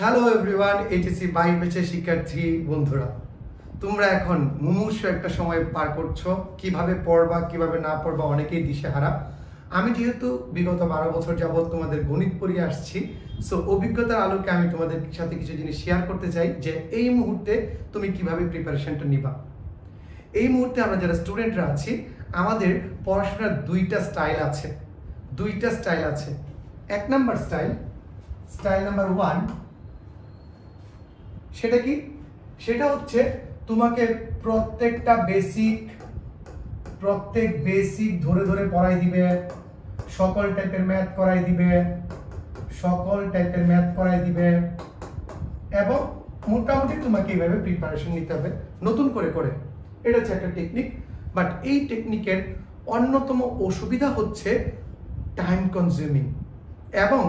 Hello everyone HSC by বেচে শিক্ষার্থী বন্ধুরা, তোমরা এখন মুমূর্ষ একটা সময় পার করছ, কীভাবে পড়বা, কীভাবে না পড়বা, অনেকেই দিশেহারা। আমি যেহেতু বিগত বারো বছর যাবৎ তোমাদের গণিত পড়িয়ে আসছি সো অভিজ্ঞতার আলোকে আমি তোমাদের সাথে কিছু জিনিস শেয়ার করতে চাই যে এই মুহূর্তে তুমি কীভাবে প্রিপারেশনটা নিবা। এই মুহূর্তে আমরা যারা স্টুডেন্টরা আছি, আমাদের পড়াশোনার দুইটা স্টাইল আছে, দুইটা স্টাইল আছে। এক number style style number one সেটা কি? সেটা হচ্ছে তোমাকে প্রত্যেকটা বেসিক প্রত্যেক বেসিক ধরে ধরে পড়াই দিবে, সকল টাইপের ম্যাথ করাই দিবে, সকল টাইপের ম্যাথ করাই দিবে, এবং মোটামুটি তোমাকে এইভাবে প্রিপারেশন নিতে হবে, নতুন করে করে। এটা হচ্ছে একটা টেকনিক বাট এই টেকনিকের অন্যতম অসুবিধা হচ্ছে টাইম কনজিউমিং এবং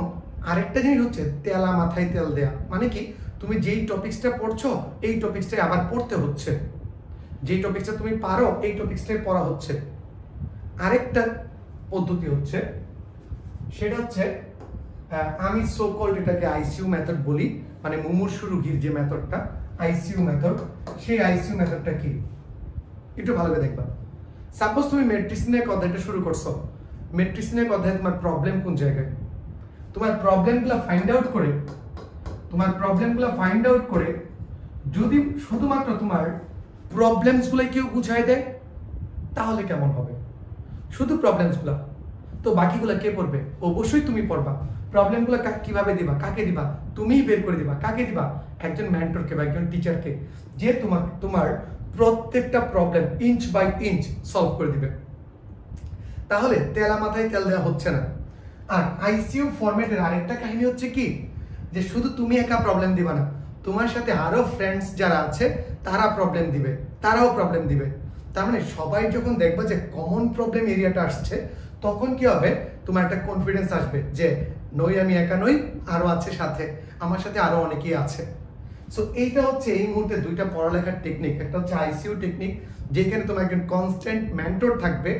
আরেকটা জিনিস হচ্ছে তেলা মাথায় তেল দেয়া মানে কি? তুমি যেই টপিক্সটা পড়ছো, এই টপিক্সটাই আবার পড়তে হচ্ছে। যেই টপিক্সটা তুমি পারো, এই টপিক্সটাই পড়া হচ্ছে। আরেকটা পদ্ধতি হচ্ছে, সেটা হচ্ছে আমি সোকল্ড এটাকে আইসিইউ মেথড বলি মানে মুমূর্ষু রুগীর যে মেথডটা আইসিইউ মেথড সেই আইসিইউ মেথডটা কি? একটু ভালো দেখবা। সাপোজ তুমি মেট্রিসিনের অধ্যায়টা শুরু করছ। মেট্রিসিনের অধ্যায়ে তোমার প্রবলেম কোন জায়গায়? তোমার প্রবলেমগুলো ফাইন্ড আউট করে তোমার প্রবলেমগুলো ফাইন্ড আউট করে যদি শুধুমাত্র তোমার প্রবলেমসগুলো কেউ বুঝাই দেয়, তাহলে কেমন হবে? শুধু প্রবলেমসগুলো তো বাকিগুলো কে পড়বে অবশ্যই তুমি পড়বা। প্রবলেমগুলো কীভাবে দিবা? কাকে দিবা? তুমিই বের করে দিবা। কাকে দিবা? একজন ম্যান্টরকে বা একজন টিচারকে যে তোমার তোমার প্রত্যেকটা problem inch by inch solve করে দিবে। তাহলে তেলা মাথায় তেল দেওয়া হচ্ছে না। আর আইসিইউ ফরম্যাটের আরেকটা কাহিনী হচ্ছে কি? যে শুধু তুমি একা প্রবলেম দিবা না, তোমার সাথে আরও ফ্রেন্ডস যারা আছে, তারা প্রবলেম দিবে, তারাও প্রবলেম দিবে। তার মানে সবাই যখন দেখবে যে কমন প্রবলেম এরিয়াটা আসছে, তখন কি হবে? তোমার একটা কনফিডেন্স আসবে যে, নই, আমি একা নই, আরও আছে সাথে, আমার সাথে আরও অনেকেই আছে। সো এইটা হচ্ছে এই মুহূর্তে দুইটা পড়ালেখার টেকনিক একটা হচ্ছে আইসিইউ টেকনিক যেখানে তোমার একজন কনস্ট্যান্ট মেন্টর থাকবে,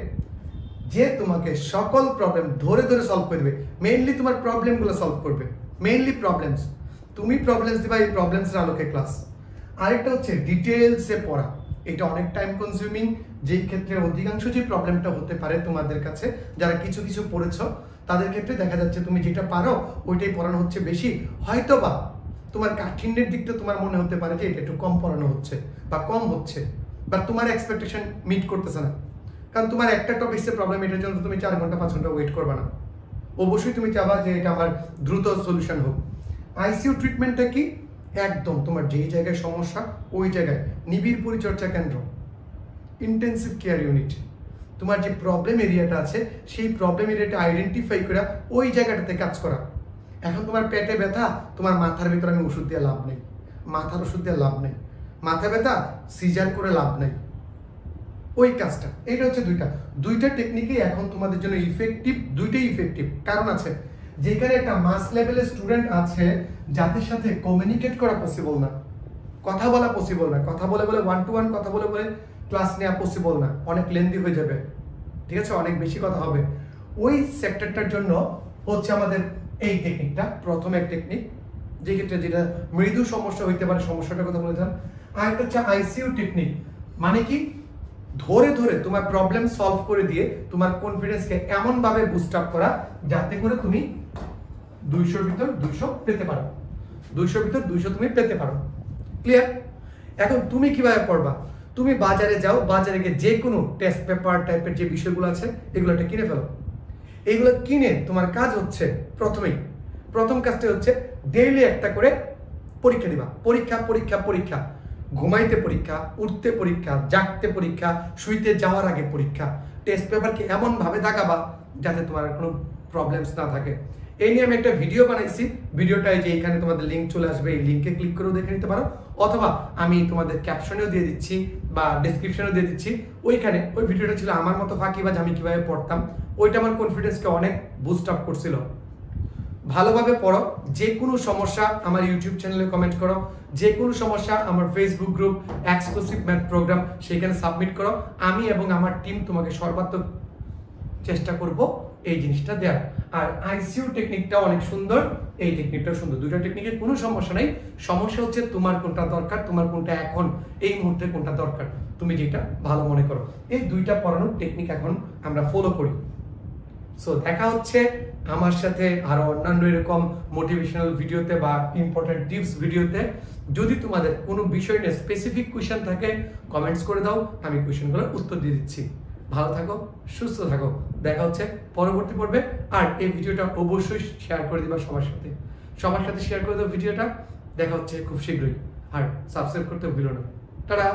যে তোমাকে সকল প্রবলেম ধরে ধরে সলভ করে দেবে। মেইনলি তোমার প্রবলেমগুলো সলভ করবে। মেইনলি প্রবলেমস তুমি প্রবলেমস দিবা, এই প্রবলেমসের আলোকে ক্লাস আরেকটা হচ্ছে ডিটেলসে পড়া। এটা অনেক টাইম কনজিউমিং যেই ক্ষেত্রে অধিকাংশ যে প্রবলেমটা হতে পারে তোমাদের কাছে, যারা কিছু কিছু পড়েছ, তাদের ক্ষেত্রে দেখা যাচ্ছে তুমি যেটা পারো, ওইটাই পড়ানো হচ্ছে বেশি। হয়তো বা তোমার কাঠিন্যের দিকটা তোমার মনে হতে পারে যে এটা একটু কম পড়ানো হচ্ছে বা কম হচ্ছে বা তোমার এক্সপেকটেশন মিট করতেছে না। কারণ তোমার একটা টপিক্সের প্রবলেম এটার জন্য তুমি চার ঘণ্টা, পাঁচ ঘণ্টা ওয়েট করবে না। অবশ্যই তুমি চাবা যে এটা আমার দ্রুত সলিউশন হোক। আইসিইউ ট্রিটমেন্টটা কি? একদম, তোমার যেই জায়গায় সমস্যা, ওই জায়গায়। নিবিড় পরিচর্যা কেন্দ্র। ইন্টেন্সিভ কেয়ার ইউনিট তোমার যে প্রবলেম এরিয়াটা আছে, সেই প্রবলেম এরিয়াটা আইডেন্টিফাই করে, ওই জায়গাটাতে কাজ করা। এখন তোমার পেটে ব্যথা, তোমার মাথার ভিতরে আমি ওষুধ দিয়ে লাভ নেই। মাথার ওষুধ দিয়ে লাভ নেই। মাথা ব্যথা সিজার করে লাভ নেই। ওই কাজটা, এইটা হচ্ছে দুইটা। দুইটা টেকনিকই এখন তোমাদের জন্য ইফেক্টিভ দুইটাই ইফেক্টিভ কারণ আছে, যেখানে একটা মাস লেভেলের স্টুডেন্ট আছে, যাদের সাথে কমিউনিকেট করা পসিবল না। কথা বলা পসিবল না। কথা বলে বলে ওয়ান টু ওয়ান কথা বলে বলে ক্লাস নেওয়া পসিবল না। অনেক লেন্দি হয়ে যাবে। ঠিক আছে? অনেক বেশি কথা হবে। ওই সেক্টরটার জন্য হচ্ছে আমাদের এই টেকনিকটা প্রথম এক টেকনিক যে ক্ষেত্রে যেটা মৃদু সমস্যা হইতে পারে, সমস্যাটার কথা বলেছিলাম আর একটা হচ্ছে আইসিইউ টেকনিক মানে কি? ধরে ধরে তোমার প্রবলেম সলভ করে দিয়ে তোমার কনফিডেন্সকে এমন ভাবে বুস্ট আপ করা যাতে করে তুমি দুইশোর ভিতর দুইশো পেতে পারো। দুইশোর ভিতর দুইশো তুমি পেতে পারো। ক্লিয়ার এখন তুমি কীভাবে পড়বা? তুমি বাজারে যাও, বাজারে গিয়ে যে কোনো টেস্ট পেপার টাইপের যে বিষয়গুলো আছে এগুলো একটা কিনে ফেলো। এগুলো কিনে তোমার কাজ হচ্ছে প্রথমেই। প্রথম কাজটা হচ্ছে ডেইলি একটা করে পরীক্ষা দিবা। পরীক্ষা পরীক্ষা পরীক্ষা। ঘুমাইতে পরীক্ষা, উঠতে পরীক্ষা, জাগতে পরীক্ষা, শুইতে যাওয়ার আগে পরীক্ষা। টেস্ট পেপারকে এমনভাবে দেখাবা যাতে তোমার কোনো প্রবলেমস না থাকে। এই নিয়ে আমি একটা ভিডিও বানাইছি। ভিডিওটায় যে এখানে তোমাদের লিঙ্ক চলে আসবে, এই লিঙ্কে ক্লিক করেও দেখে নিতে পারো। অথবা আমি তোমাদের ক্যাপশনেও দিয়ে দিচ্ছি বা ডিসক্রিপশনেও দিয়ে দিচ্ছি। ওইখানে ওই ভিডিওটা ছিল আমার মতো ফাঁকিবাজ আমি কীভাবে পড়তাম। ওইটা আমার কনফিডেন্সকে অনেক বুস্ট আপ করছিল। ভালোভাবে পড়ো, যে কোনো সমস্যা আমার ইউটিউব চ্যানেলে কমেন্ট করো, যে কোনো সমস্যা আমার Facebook group exclusive math program সেখানে সাবমিট করো, আমি এবং আমার টিম তোমাকে সর্বাত্মক চেষ্টা করব এই জিনিসটা দেওয়ার আর আইসিইউ টেকনিকটা অনেক সুন্দর, এই টেকনিকটাও সুন্দর। দুটো টেকনিকের কোনো সমস্যা নেই। সমস্যা হচ্ছে তোমার কোনটা দরকার, তোমার কোনটা এখন, এই মুহূর্তে কোনটা দরকার, তুমি যেটা ভালো মনে করো। এই দুইটা পড়ানোর টেকনিক এখন আমরা ফলো করি। সো দেখা হচ্ছে আমার সাথে আরও অন্যান্য এরকম মোটিভেশনাল ভিডিওতে বা ইম্পর্টেন্ট টিপস ভিডিওতে যদি তোমাদের কোনো বিষয় নিয়ে স্পেসিফিক কোয়েশ্চেন থাকে কমেন্টস করে দাও, আমি কোয়েশ্চেনগুলোর উত্তর দিয়ে দিচ্ছি। ভালো থাকো, সুস্থ থাকো। দেখা হচ্ছে পরবর্তী পর্বে। আর এই ভিডিওটা অবশ্যই শেয়ার করে দিবা সবার সাথে। সবার সাথে শেয়ার করে দাও ভিডিওটা দেখা হচ্ছে খুব শীঘ্রই। আর সাবস্ক্রাইব করতে ভুলো না। টাটা!